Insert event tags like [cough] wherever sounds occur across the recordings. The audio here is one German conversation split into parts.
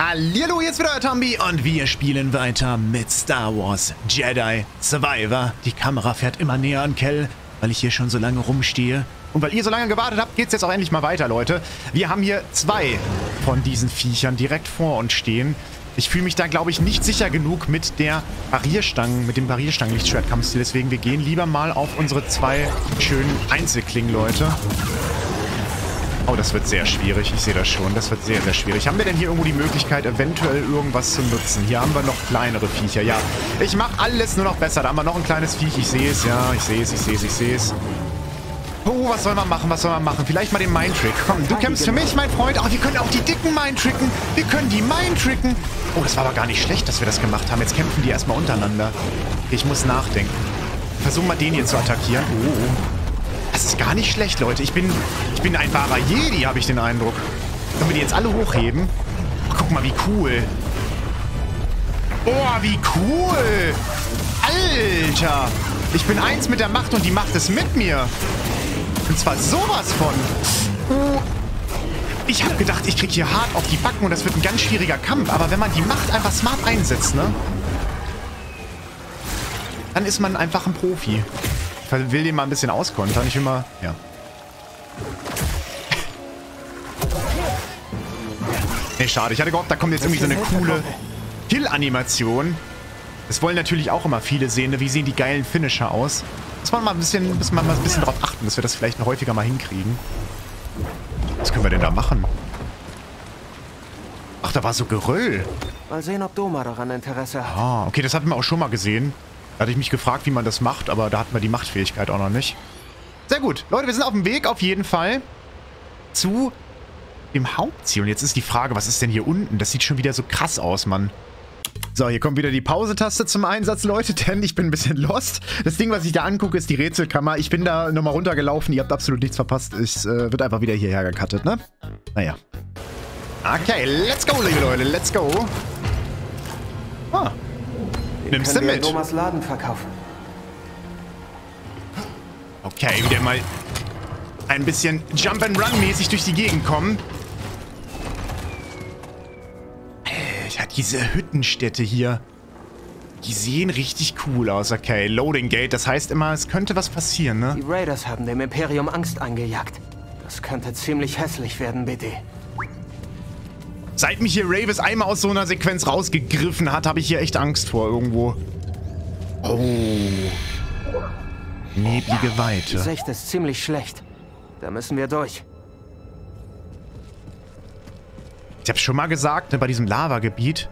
Hallo, jetzt wieder euer Tombi und wir spielen weiter mit Star Wars Jedi Survivor. Die Kamera fährt immer näher an Kell, weil ich hier schon so lange rumstehe. Und weil ihr so lange gewartet habt, geht's jetzt auch endlich mal weiter, Leute. Wir haben hier zwei von diesen Viechern direkt vor uns stehen. Ich fühle mich da, glaube ich, nicht sicher genug mit der Barrierstangen, mit dem Barrierstangen-Lichtschwertkampfstil. Deswegen, wir gehen lieber mal auf unsere zwei schönen Einzelklingen, Leute. Oh, das wird sehr schwierig. Ich sehe das schon. Das wird sehr, sehr schwierig. Haben wir denn hier irgendwo die Möglichkeit, eventuell irgendwas zu nutzen? Hier haben wir noch kleinere Viecher. Ja, ich mache alles nur noch besser. Da haben wir noch ein kleines Viech. Ich sehe es. Ja, ich sehe es, ich sehe es, ich sehe es. Oh, was soll man machen? Was soll man machen? Vielleicht mal den Mind-Trick. Komm, du kämpfst für mich, mein Freund. Oh, wir können auch die Dicken Mind-Tricken. Wir können die Mind-Tricken. Oh, das war aber gar nicht schlecht, dass wir das gemacht haben. Jetzt kämpfen die erstmal untereinander. Ich muss nachdenken. Versuchen mal den hier zu attackieren. Oh. Das ist gar nicht schlecht, Leute. Ich bin, ich bin ein wahrer Jedi, habe ich den Eindruck. Können wir die jetzt alle hochheben? Oh, guck mal, wie cool. Oh, wie cool. Alter. Ich bin eins mit der Macht und die Macht ist mit mir. Und zwar sowas von. Ich habe gedacht, ich kriege hier hart auf die Backen und das wird ein ganz schwieriger Kampf. Aber wenn man die Macht einfach smart einsetzt, ne? Dann ist man einfach ein Profi. Ich will den mal ein bisschen auskontern. Ich will mal... Ja. Nee, schade. Ich hatte gehofft, da kommt jetzt irgendwie so eine coole Kill-Animation. Das wollen natürlich auch immer viele sehen. Ne? Wie sehen die geilen Finisher aus? Muss man mal ein bisschen, muss man mal ein bisschen drauf achten, dass wir das vielleicht noch häufiger mal hinkriegen. Was können wir denn da machen? Ach, da war so Geröll. Mal sehen, ob Doma daran Interesse hat. Ah, okay, das hatten wir auch schon mal gesehen. Da hatte ich mich gefragt, wie man das macht, aber da hatten wir die Machtfähigkeit auch noch nicht. Sehr gut. Leute, wir sind auf dem Weg auf jeden Fall zu dem Hauptziel. Und jetzt ist die Frage, was ist denn hier unten? Das sieht schon wieder so krass aus, Mann. So, hier kommt wieder die Pause-Taste zum Einsatz, Leute, [laughs] denn ich bin ein bisschen lost. Das Ding, was ich da angucke, ist die Rätselkammer. Ich bin da nochmal runtergelaufen, ihr habt absolut nichts verpasst. Es äh, wird einfach wieder hierher gecuttet, ne? Naja. Okay, let's go, liebe Leute, let's go. Ah, Nimmst du mit? Thomas Laden verkaufen. Okay, wieder mal ein bisschen Jump and Run mäßig durch die Gegend kommen. Alter, diese Hüttenstädte hier. Die sehen richtig cool aus. Okay, Loading Gate, das heißt immer, es könnte was passieren, ne? Die Raiders haben dem Imperium Angst eingejagt. Das könnte ziemlich hässlich werden, bitte. Seit mich hier Ravis einmal aus so einer Sequenz rausgegriffen hat, habe ich hier echt Angst vor irgendwo. Oh. Neblige Weite. Die Sicht ist ziemlich schlecht. Da müssen wir durch. Ich habe schon mal gesagt, ne, bei diesem Lavagebiet.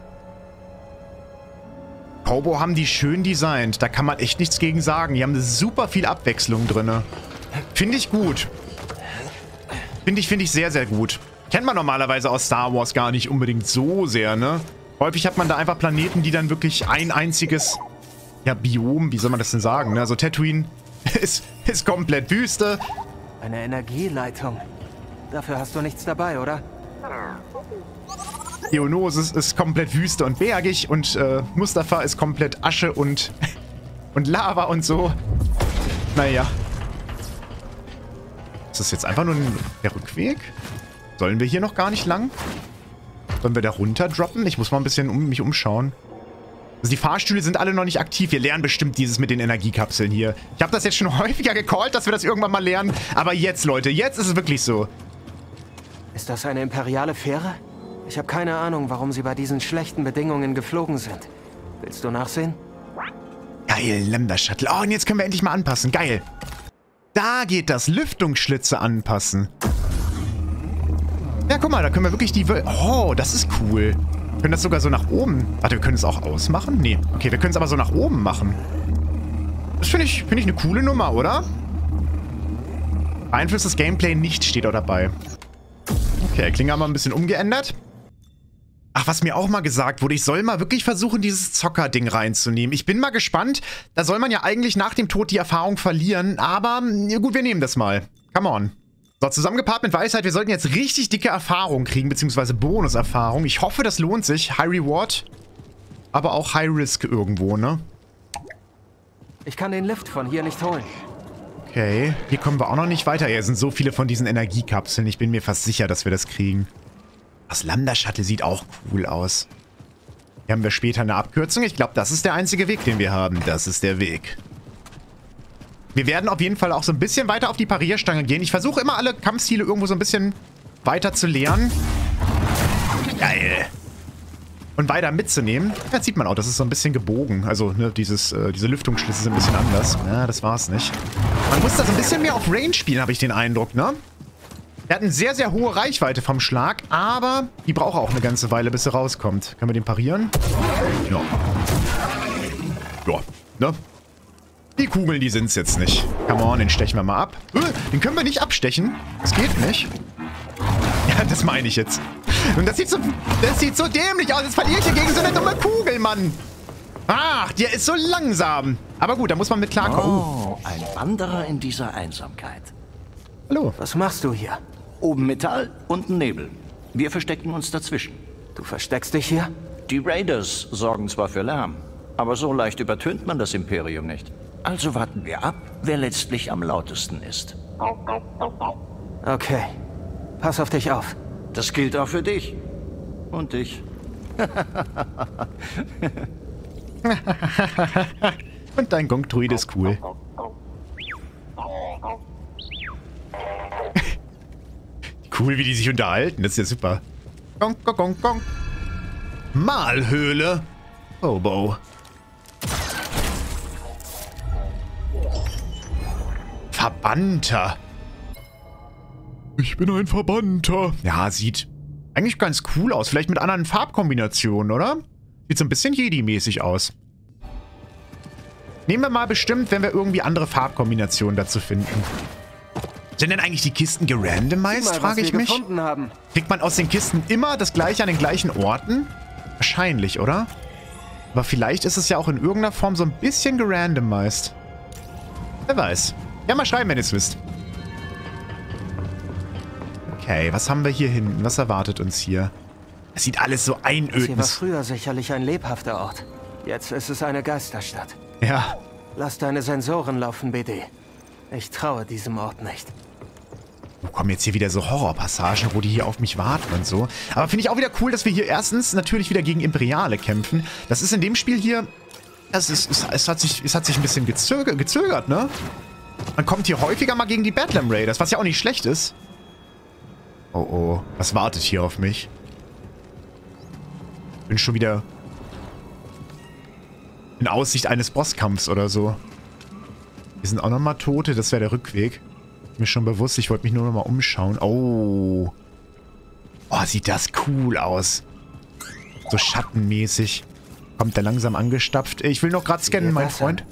Hobo haben die schön designt. Da kann man echt nichts gegen sagen. Die haben super viel Abwechslung drin. Finde ich gut. Finde ich, finde ich sehr, sehr gut. Kennt man normalerweise aus Star Wars gar nicht unbedingt so sehr, ne? Häufig hat man da einfach Planeten, die dann wirklich ein einziges, ja, Biom, wie soll man das denn sagen, ne? Also Tatooine [laughs] ist, ist komplett Wüste. Eine Energieleitung. Dafür hast du nichts dabei, oder? Geonosis ist komplett Wüste und bergig und äh, Mustafa ist komplett Asche und, [laughs] und Lava und so. Naja. Ist das jetzt einfach nur ein, der Rückweg? Sollen wir hier noch gar nicht lang? Sollen wir da runter droppen? Ich muss mal ein bisschen um mich umschauen. Also die Fahrstühle sind alle noch nicht aktiv. Wir lernen bestimmt dieses mit den Energiekapseln hier. Ich habe das jetzt schon [laughs] häufiger gecallt, dass wir das irgendwann mal lernen. Aber jetzt, Leute, jetzt ist es wirklich so. Ist das eine imperiale Fähre? Ich habe keine Ahnung, warum sie bei diesen schlechten Bedingungen geflogen sind. Willst du nachsehen? Geil, Lambda Shuttle. Oh, und jetzt können wir endlich mal anpassen. Geil. Da geht das Lüftungsschlitze anpassen. Ja, guck mal, da können wir wirklich die... Wöl oh, das ist cool. Wir können das sogar so nach oben... Warte, wir können es auch ausmachen? Nee. Okay, wir können es aber so nach oben machen. Das finde ich, find ich eine coole Nummer, oder? Beeinflusst das Gameplay nicht, steht auch dabei. Okay, Klinge haben wir ein bisschen umgeändert. Ach, was mir auch mal gesagt wurde, ich soll mal wirklich versuchen, dieses Zocker-Ding reinzunehmen. Ich bin mal gespannt. Da soll man ja eigentlich nach dem Tod die Erfahrung verlieren. Aber gut, wir nehmen das mal. Come on. So, zusammengepaart mit Weisheit, wir sollten jetzt richtig dicke Erfahrung kriegen, beziehungsweise Bonuserfahrung. Ich hoffe, das lohnt sich. High Reward, aber auch High Risk irgendwo, ne? Ich kann den Lift von hier nicht holen. Okay, hier kommen wir auch noch nicht weiter. Es sind so viele von diesen Energiekapseln. Ich bin mir fast sicher, dass wir das kriegen. Das Lambda-Shuttle sieht auch cool aus. Hier haben wir später eine Abkürzung. Ich glaube, das ist der einzige Weg, den wir haben. Das ist der Weg. Wir werden auf jeden Fall auch so ein bisschen weiter auf die Parierstange gehen. Ich versuche immer alle Kampfstile irgendwo so ein bisschen weiter zu lernen. Geil. Und weiter mitzunehmen. Ja, sieht man auch, das ist so ein bisschen gebogen. Also, ne, dieses, äh, diese Lüftungsschlüsse sind ein bisschen anders. Ja, das war's nicht. Man muss da so ein bisschen mehr auf Range spielen, habe ich den Eindruck, ne? Er hat eine sehr, sehr hohe Reichweite vom Schlag, aber die braucht auch eine ganze Weile, bis er rauskommt. Können wir den parieren? Ja. Ja, ne? Die Kugeln, die sind's jetzt nicht. Come on, den stechen wir mal ab. Den können wir nicht abstechen. Das geht nicht. [laughs] Ja, das meine ich jetzt. Und das sieht so, das sieht so dämlich aus. Jetzt verliere ich hier gegen so eine dumme Kugel, Mann. Ach, der ist so langsam. Aber gut, da muss man mit klarkommen. Oh, ein Wanderer in dieser Einsamkeit. Hallo. Was machst du hier? Oben Metall, unten Nebel. Wir verstecken uns dazwischen. Du versteckst dich hier? Die Raiders sorgen zwar für Lärm, aber so leicht übertönt man das Imperium nicht. Also warten wir ab, wer letztlich am lautesten ist. Okay. Pass auf dich auf. Das gilt auch für dich. Und dich. [laughs] Und dein Gong-Druid ist cool. [laughs] cool, wie die sich unterhalten. Das ist ja super. Gong, gong, gong, gong. Malhöhle. Hobo. Verbannter. Ich bin ein Verbannter. Ja, sieht eigentlich ganz cool aus. Vielleicht mit anderen Farbkombinationen, oder? Sieht so ein bisschen Jedi-mäßig aus. Nehmen wir mal bestimmt, wenn wir irgendwie andere Farbkombinationen dazu finden. Sind denn eigentlich die Kisten gerandomized, frage ich mich? Kriegt man aus den Kisten immer das gleiche an den gleichen Orten? Wahrscheinlich, oder? Aber vielleicht ist es ja auch in irgendeiner Form so ein bisschen gerandomized. Wer weiß. Ja, mal schreiben, wenn ihr es wisst. Okay, was haben wir hier hinten? Was erwartet uns hier? Es sieht alles so einöd aus. Hier war früher sicherlich ein lebhafter Ort. Jetzt ist es eine Geisterstadt. Ja. Lass deine Sensoren laufen, BD. Ich traue diesem Ort nicht. Wo kommen jetzt hier wieder so Horrorpassagen, wo die hier auf mich warten und so. Aber finde ich auch wieder cool, dass wir hier erstens natürlich wieder gegen Imperiale kämpfen. Das ist in dem Spiel hier... Es, ist, es, es, hat, sich, es hat sich ein bisschen gezögert, gezögert, ne? Man kommt hier häufiger mal gegen die Badlam Raiders, was ja auch nicht schlecht ist. Oh oh, was wartet hier auf mich? Bin schon wieder in Aussicht eines Bosskampfs oder so. Hier sind auch nochmal Tote, das wäre der Rückweg. Mir schon bewusst, ich wollte mich nur nochmal umschauen. Oh. Oh, sieht das cool aus. So schattenmäßig. Kommt der langsam angestapft. Ich will noch gerade scannen, mein Freund.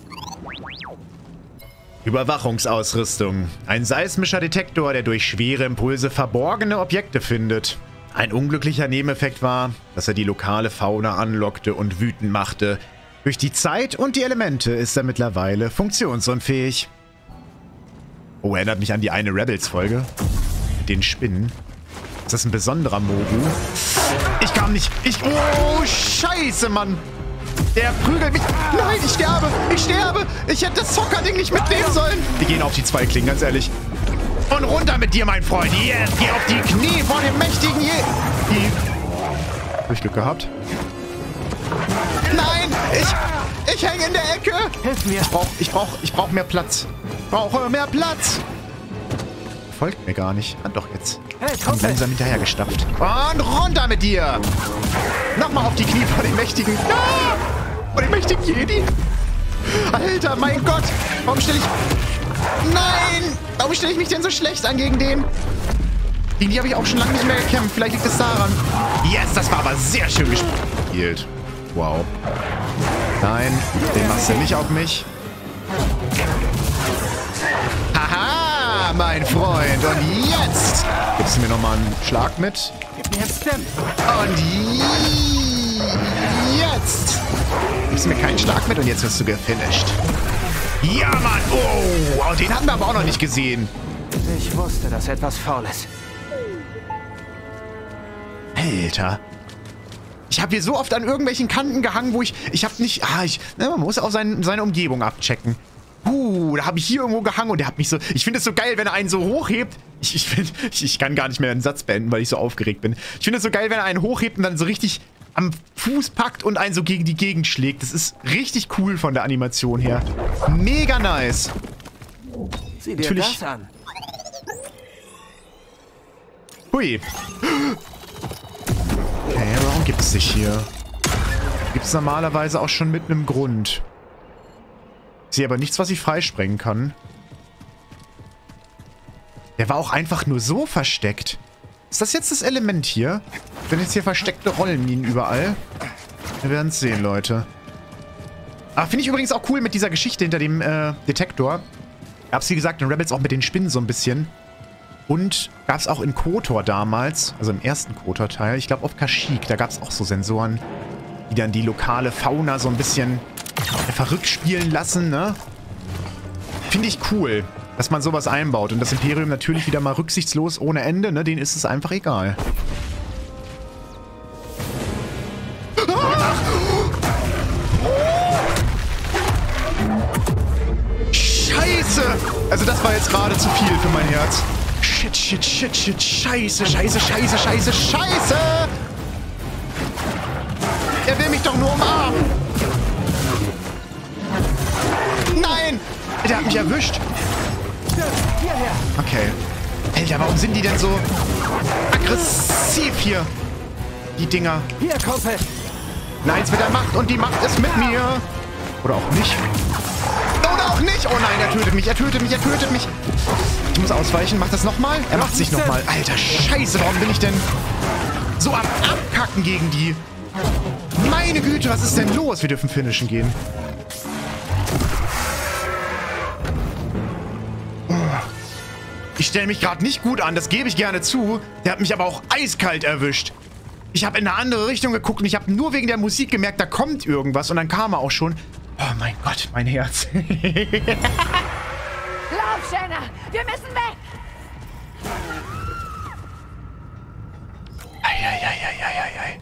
Überwachungsausrüstung. Ein seismischer Detektor, der durch schwere Impulse verborgene Objekte findet. Ein unglücklicher Nebeneffekt war, dass er die lokale Fauna anlockte und wütend machte. Durch die Zeit und die Elemente ist er mittlerweile funktionsunfähig. Oh, erinnert mich an die eine Rebels-Folge. Mit den Spinnen. Ist das ein besonderer Mogu? Ich kam nicht... Ich... Oh, scheiße, Mann! Der prügelt mich. Nein, ich sterbe. Ich sterbe. Ich hätte das Zockerding nicht mitnehmen sollen. Wir gehen auf die zwei Klingen, ganz ehrlich. Und runter mit dir, mein Freund. Yes, geh auf die Knie vor dem mächtigen Je... Hab ich Glück gehabt? Nein, ich... Ich hänge in der Ecke. Hilf mir. Ich brauch, ich brauch, ich brauch mehr Platz. Ich brauche mehr Platz. Folgt mir gar nicht. Ah, doch jetzt. Komm langsam hinterher gestapft. Und runter mit dir. Nochmal auf die Knie vor dem mächtigen... Ah! Vor dem mächtigen Jedi. Alter, mein Gott. Warum stelle ich... Nein! Warum stelle ich mich denn so schlecht an gegen den? Gegen die habe ich auch schon lange nicht mehr gekämpft. Vielleicht liegt es daran. Yes, das war aber sehr schön gespielt. Wow. Nein, den machst du nicht auf mich. Haha, mein Freund. Und jetzt gibst du mir nochmal einen Schlag mit. Und jetzt gibst du mir keinen Schlag mit und jetzt wirst du gefinisht. Ja, Mann. Oh, den hatten wir aber auch noch nicht gesehen. Ich wusste, dass etwas faul ist. Alter. Ich habe hier so oft an irgendwelchen Kanten gehangen, wo ich... Ich habe nicht... Ah, ich... Ne, man muss auch sein, seine Umgebung abchecken. Uh, da habe ich hier irgendwo gehangen und der hat mich so... Ich finde es so geil, wenn er einen so hochhebt. Ich, ich, find, ich, ich kann gar nicht mehr einen Satz beenden, weil ich so aufgeregt bin. Ich finde es so geil, wenn er einen hochhebt und dann so richtig am Fuß packt und einen so gegen die Gegend schlägt. Das ist richtig cool von der Animation her. Mega nice. Sieh dir Natürlich- das an. Hui. Okay, warum gibt es sich hier? Gibt es normalerweise auch schon mit einem Grund. Sehe aber nichts, was ich freisprengen kann. Der war auch einfach nur so versteckt. Ist das jetzt das Element hier? Sind jetzt hier versteckte Rollenminen überall? Wir werden es sehen, Leute. Ah, finde ich übrigens auch cool mit dieser Geschichte hinter dem äh, Detektor. Es, wie gesagt, in Rebels auch mit den Spinnen so ein bisschen. Und gab es auch in KOTOR damals, also im ersten KOTOR-Teil, ich glaube auf Kashyyyk, da gab es auch so Sensoren, die dann die lokale Fauna so ein bisschen verrückt spielen lassen, ne? Finde ich cool, dass man sowas einbaut. Und das Imperium natürlich wieder mal rücksichtslos ohne Ende, ne? Denen ist es einfach egal. Scheiße! Also das war jetzt gerade zu viel für mein Herz. Shit, shit, shit, shit, scheiße, scheiße, scheiße, scheiße, scheiße! Er will mich doch nur umarmen! Der hat mich erwischt. Okay. Alter, warum sind die denn so aggressiv hier? Die Dinger. Hier, Kumpel. Nein, mit der Macht und die Macht ist mit mir. Oder auch nicht. Oder auch nicht. Oh nein, er tötet mich, er tötet mich, er tötet mich. Ich muss ausweichen. Macht das nochmal? Er macht sich nochmal. Alter, scheiße, warum bin ich denn so am Abkacken gegen die? Meine Güte, was ist denn los? Wir dürfen finishen gehen. Ich stelle mich gerade nicht gut an, das gebe ich gerne zu. Der hat mich aber auch eiskalt erwischt. Ich habe in eine andere Richtung geguckt und ich habe nur wegen der Musik gemerkt, da kommt irgendwas. Und dann kam er auch schon. Oh mein Gott, mein Herz. [laughs] Lauf, Shanna! Wir müssen weg! Eieieiei.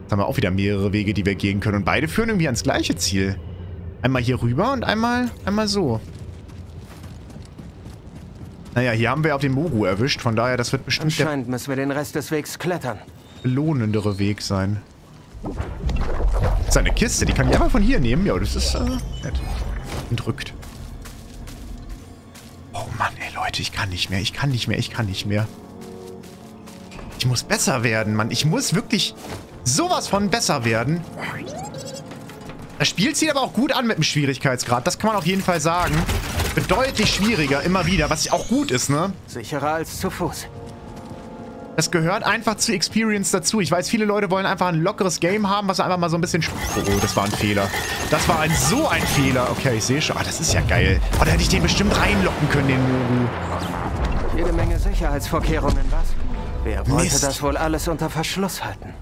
Jetzt haben wir auch wieder mehrere Wege, die wir gehen können. Und beide führen irgendwie ans gleiche Ziel. Einmal hier rüber und einmal, einmal so. Naja, hier haben wir auf den Mogu erwischt. Von daher, das wird bestimmt der Anscheinend müssen wir den Rest des Wegs klettern. belohnendere Weg sein. Das ist eine Kiste, die kann ich einfach von hier nehmen. Ja, das ist äh, nett. Entrückt. Oh Mann, ey Leute, ich kann nicht mehr, ich kann nicht mehr, ich kann nicht mehr. Ich muss besser werden, Mann. Ich muss wirklich sowas von besser werden. Das Spiel zieht aber auch gut an mit dem Schwierigkeitsgrad. Das kann man auf jeden Fall sagen. Deutlich schwieriger, immer wieder. Was auch gut ist, ne? Sicherer als zu Fuß. Das gehört einfach zu Experience dazu. Ich weiß, viele Leute wollen einfach ein lockeres Game haben, was einfach mal so ein bisschen... Oh, oh, das war ein Fehler. Das war ein so ein Fehler. Okay, ich sehe schon. Ah, das ist ja geil. Oh, da hätte ich den bestimmt reinlocken können, den Mogu. Jede Menge Sicherheitsvorkehrungen, was? Wer wollte Mist. das wohl alles unter Verschluss halten?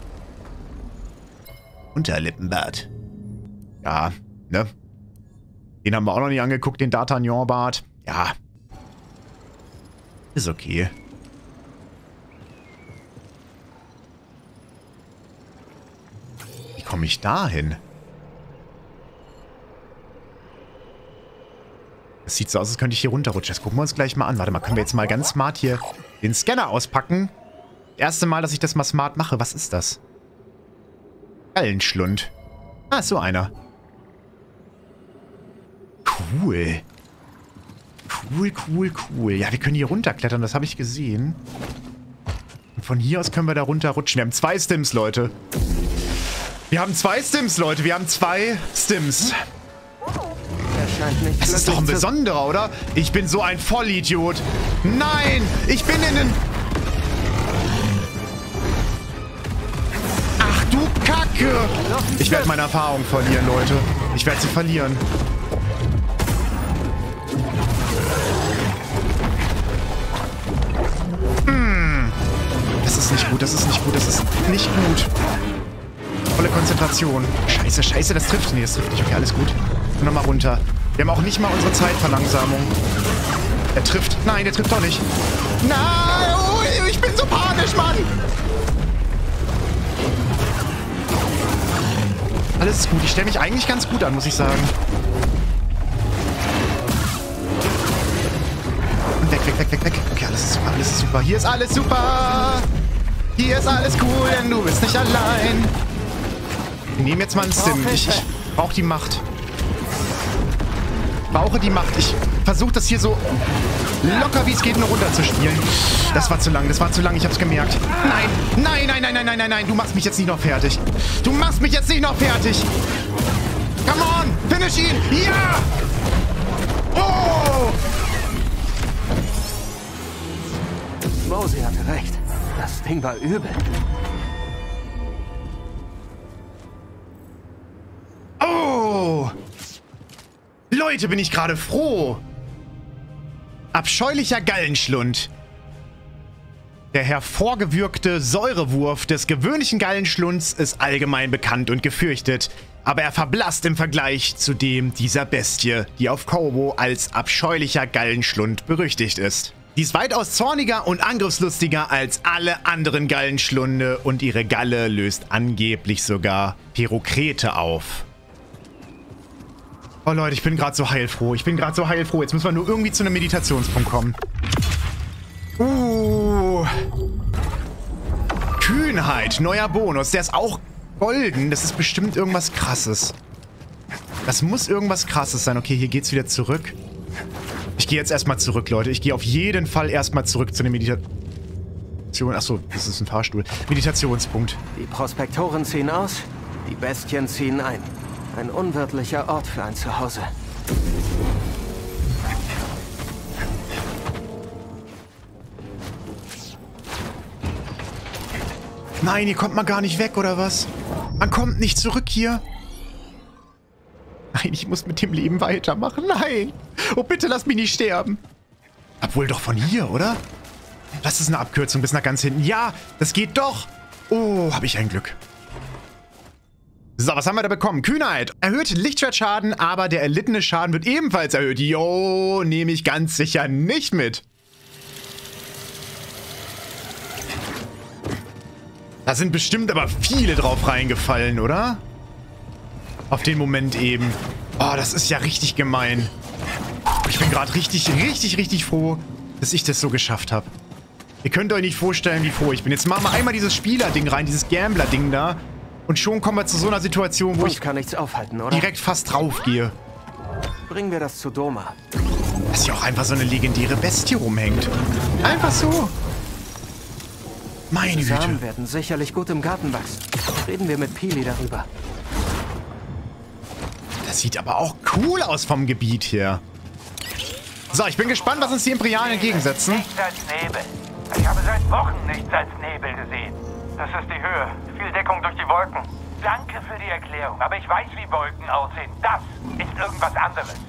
Unterlippenbart. Ja, ne? Den haben wir auch noch nicht angeguckt, den D'Artagnan-Bart. Ja. Ist okay. Wie komme ich da hin? Es sieht so aus, als könnte ich hier runterrutschen. Das gucken wir uns gleich mal an. Warte mal, können wir jetzt mal ganz smart hier den Scanner auspacken? Erste Mal, dass ich das mal smart mache. Was ist das? Gallenschlund. Ah, ist so einer. Cool. Cool, cool, cool. Ja, wir können hier runterklettern, das habe ich gesehen. Und von hier aus können wir da runterrutschen. Wir haben zwei Stims, Leute. Wir haben zwei Stims, Leute. Wir haben zwei Stims. Das ist doch ein besonderer, oder? Ich bin so ein Vollidiot. Nein! Ich bin in den... Ach du Kacke! Ich werde meine Erfahrung verlieren, Leute. Ich werde sie verlieren. gut, das ist nicht gut, das ist nicht gut. Volle Konzentration. Scheiße, scheiße, das trifft. Nee, das trifft nicht. Okay, alles gut. Nochmal runter. Wir haben auch nicht mal unsere Zeitverlangsamung. Er trifft. Nein, der trifft doch nicht. Nein, oh, ich bin so panisch, Mann. Alles ist gut. Ich stelle mich eigentlich ganz gut an, muss ich sagen. Und weg, weg, weg, weg, weg. Okay, alles ist super, alles ist super. Hier ist alles super. Hier ist alles cool, denn du bist nicht allein. Wir nehmen jetzt mal einen Sim. Ich, ich brauche die Macht. Ich brauche die Macht. Ich versuche das hier so locker wie es geht nur runter zu spielen. Das war zu lang, das war zu lang, ich hab's gemerkt. Nein, nein, nein, nein, nein, nein, nein, nein, du machst mich jetzt nicht noch fertig. Du machst mich jetzt nicht noch fertig. Come on, finish ihn. Ja! Oh! Mosey hatte recht. Das Ding war übel. Oh! Leute, bin ich gerade froh. Abscheulicher Gallenschlund. Der hervorgewürgte Säurewurf des gewöhnlichen Gallenschlunds ist allgemein bekannt und gefürchtet, aber er verblasst im Vergleich zu dem dieser Bestie, die auf Kobo als abscheulicher Gallenschlund berüchtigt ist. Die ist weitaus zorniger und angriffslustiger als alle anderen Gallenschlunde und ihre Galle löst angeblich sogar Pyrokrete auf. Oh Leute, ich bin gerade so heilfroh. Ich bin gerade so heilfroh. Jetzt müssen wir nur irgendwie zu einem Meditationspunkt kommen. Uh. Kühnheit, neuer Bonus. Der ist auch golden. Das ist bestimmt irgendwas krasses. Das muss irgendwas krasses sein. Okay, hier geht's wieder zurück. Ich gehe jetzt erstmal zurück, Leute. Ich gehe auf jeden Fall erstmal zurück zu der Meditation. Achso, das ist ein Fahrstuhl. Meditationspunkt. Die Prospektoren ziehen aus, die Bestien ziehen ein. Ein unwirtlicher Ort für ein Zuhause. Nein, hier kommt man gar nicht weg, oder was? Man kommt nicht zurück hier. Nein, ich muss mit dem Leben weitermachen. Nein. Oh, bitte lass mich nicht sterben. Obwohl doch von hier, oder? Das ist eine Abkürzung bis nach ganz hinten. Ja, das geht doch. Oh, habe ich ein Glück. So, was haben wir da bekommen? Kühnheit. Erhöht Lichtschwertschaden, aber der erlittene Schaden wird ebenfalls erhöht. Jo, nehme ich ganz sicher nicht mit. Da sind bestimmt aber viele drauf reingefallen, oder? Auf den Moment eben. Oh, das ist ja richtig gemein. Ich bin gerade richtig, richtig, richtig froh, dass ich das so geschafft habe. Ihr könnt euch nicht vorstellen, wie froh ich bin. Jetzt machen wir einmal dieses Spieler-Ding rein, dieses Gambler-Ding da. Und schon kommen wir zu so einer Situation, wo ich kann nichts aufhalten, oder? direkt fast draufgehe. Bringen wir das zu Doma. Dass hier auch einfach so eine legendäre Bestie rumhängt. Einfach so. Meine Samen Güte. werden sicherlich gut im Garten wachsen. Reden wir mit Pili darüber. Das sieht aber auch cool aus vom Gebiet hier. So, ich bin gespannt, was uns die Imperialen entgegensetzen. Nichts als Nebel. Ich habe seit Wochen nichts als Nebel gesehen. Das ist die Höhe. Viel Deckung durch die Wolken. Danke für die Erklärung, aber ich weiß, wie Wolken aussehen. Das ist irgendwas anderes.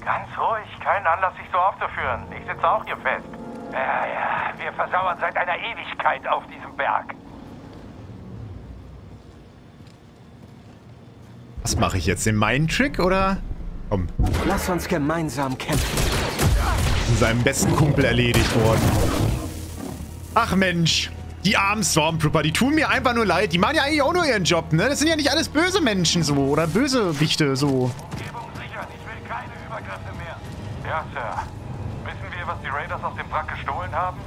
Ganz ruhig, kein Anlass, sich so aufzuführen. Ich sitze auch hier fest. Ja, ja, wir versauern seit einer Ewigkeit auf diesem Berg. Was mache ich jetzt? Den Mind-Trick oder? Komm, Lass uns gemeinsam kämpfen. von seinem besten Kumpel erledigt worden. Ach Mensch, die armen Stormtrooper, die tun mir einfach nur leid. Die machen ja eigentlich auch nur ihren Job, ne? Das sind ja nicht alles böse Menschen so oder Bösewichte so. Umgebung sichern, ich will keine Übergriffe mehr. Ja, Sir. Wissen wir, was die Raiders aus dem Wrack gestohlen haben?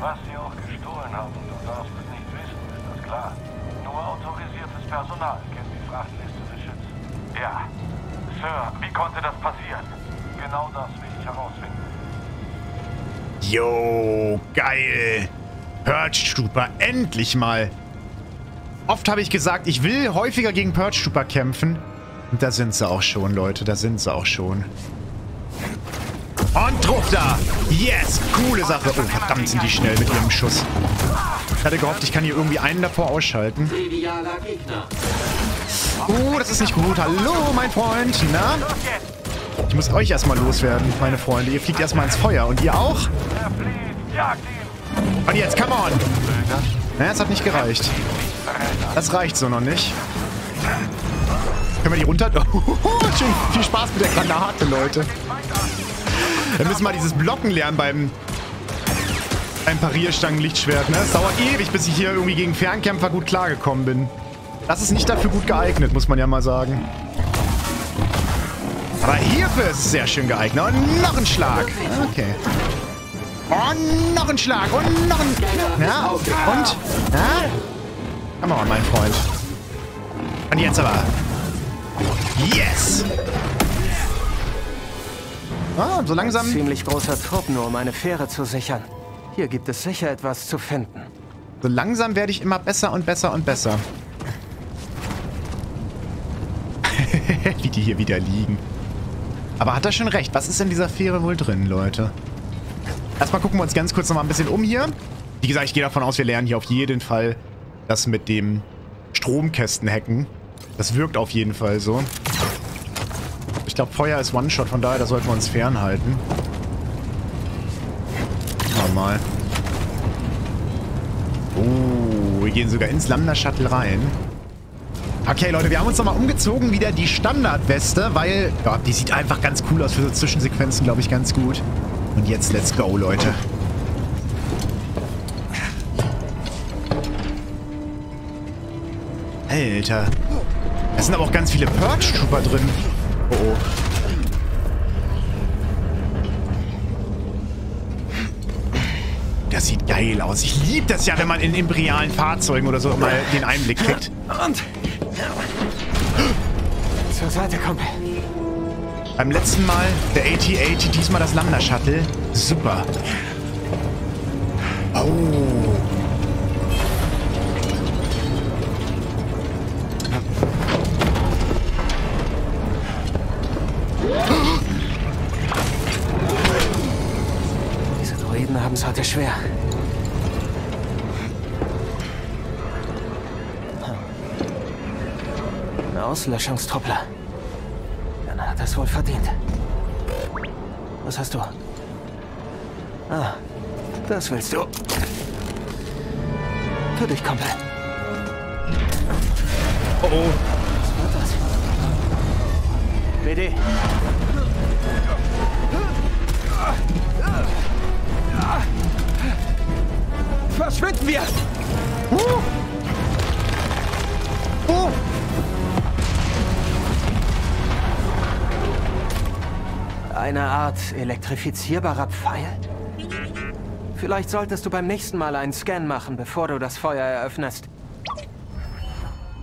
Was sie auch gestohlen haben, du darfst es nicht wissen, ist das klar. Nur autorisiertes Personal kennt die Frachtliste. Ja. Sir, wie konnte das passieren? Genau das will ich herausfinden. Jo, geil. Purge Trooper, endlich mal. Oft habe ich gesagt, ich will häufiger gegen Purge Trooper kämpfen. Und da sind sie auch schon, Leute. Da sind sie auch schon. Und Trupp da. Yes, coole Sache. Oh, verdammt sind die schnell mit ihrem Schuss. Ich hatte gehofft, ich kann hier irgendwie einen davor ausschalten. Oh, das ist nicht gut. Hallo, mein Freund. Na? Ich muss euch erstmal loswerden, meine Freunde. Ihr fliegt erstmal ins Feuer. Und ihr auch? Und jetzt, come on! Naja, es hat nicht gereicht. Das reicht so noch nicht. Können wir die runter... [laughs] Oh, schon viel Spaß mit der Granate, Leute. Wir müssen mal dieses Blocken lernen beim... beim Parierstangen-Lichtschwert, ne? Es dauert ewig, bis ich hier irgendwie gegen Fernkämpfer gut klargekommen bin. Das ist nicht dafür gut geeignet, muss man ja mal sagen. Aber hierfür ist es sehr schön geeignet. Und noch ein Schlag. Okay. Oh, noch ein Schlag und noch ein... Ja, und? Ja? Come on, mein Freund. Und jetzt aber. Yes! Ah, so langsam... Ziemlich großer Trupp, nur um eine Fähre zu sichern. Hier gibt es sicher etwas zu finden. So langsam werde ich immer besser und besser und besser. [laughs] Wie die hier wieder liegen. Aber hat er schon recht. Was ist in dieser Fähre wohl drin, Leute? Erstmal gucken wir uns ganz kurz noch mal ein bisschen um hier. Wie gesagt, ich gehe davon aus, wir lernen hier auf jeden Fall das mit dem Stromkästen hacken. Das wirkt auf jeden Fall so. Ich glaube, Feuer ist One-Shot, von daher, da sollten wir uns fernhalten. Mal. Oh, wir gehen sogar ins Lambda-Shuttle rein. Okay, Leute, wir haben uns nochmal umgezogen, wieder die Standardweste, weil, ja, die sieht einfach ganz cool aus für so Zwischensequenzen, glaube ich, ganz gut. Und jetzt let's go, Leute. Alter. Es sind aber auch ganz viele Purge-Trooper drin. Oh, oh. Das sieht geil aus. Ich liebe das ja, wenn man in imperialen Fahrzeugen oder so mal den Einblick kriegt. Und... Zur Seite, Kumpel. Beim letzten Mal der AT-80, diesmal das Lambda-Shuttle. Super. Oh. Auslöschungstruppler. Dann hat er es wohl verdient. Was hast du? Ah, das willst du. Für dich, Kumpel. Oh, oh. Was wird das? BD. Verschwinden wir! Uh. Oh. Eine Art elektrifizierbarer Pfeil? Vielleicht solltest du beim nächsten Mal einen Scan machen, bevor du das Feuer eröffnest.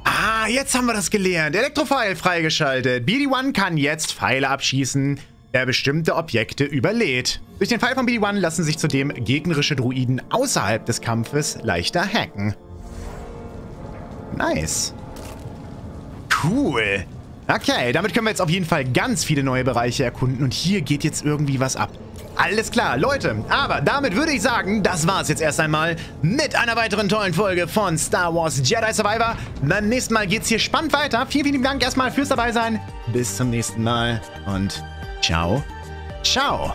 Ah, jetzt haben wir das gelernt. Elektrofile freigeschaltet. BD-1 kann jetzt Pfeile abschießen, der bestimmte Objekte überlädt. Durch den Pfeil von BD-1 lassen sich zudem gegnerische Druiden außerhalb des Kampfes leichter hacken. Nice. Cool. Okay, damit können wir jetzt auf jeden Fall ganz viele neue Bereiche erkunden und hier geht jetzt irgendwie was ab. Alles klar, Leute. Aber damit würde ich sagen, das war es jetzt erst einmal mit einer weiteren tollen Folge von Star Wars Jedi Survivor. Beim nächsten Mal geht's hier spannend weiter. Vielen, vielen Dank erstmal fürs dabei sein. Bis zum nächsten Mal und ciao, ciao.